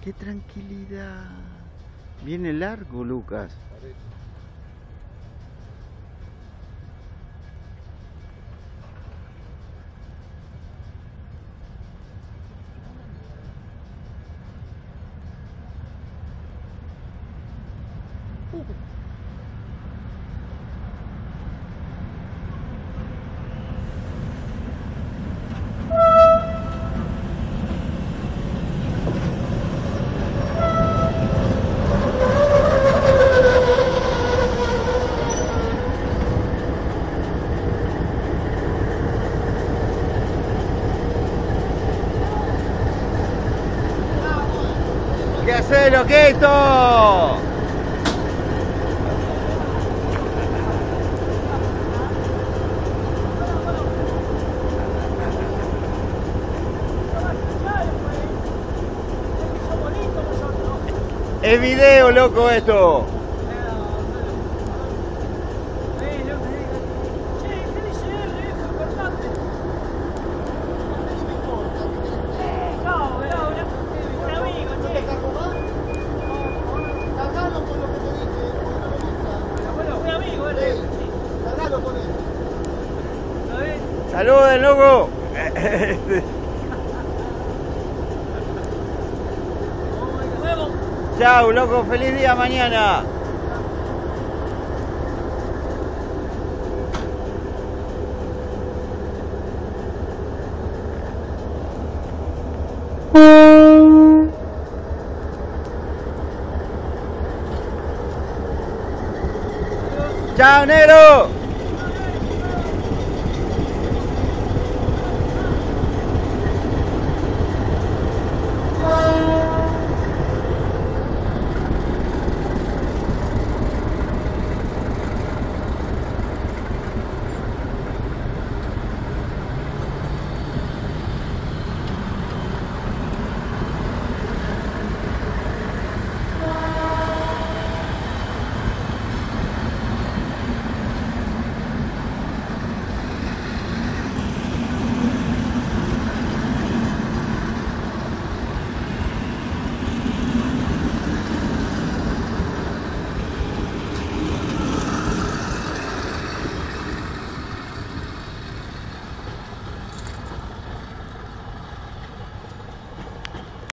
Qué tranquilidad. Viene largo, Lucas. ¿Qué hace loquito? Es video, loco, esto. Saluden, loco. Chau, loco. Feliz día mañana. Chao, negro.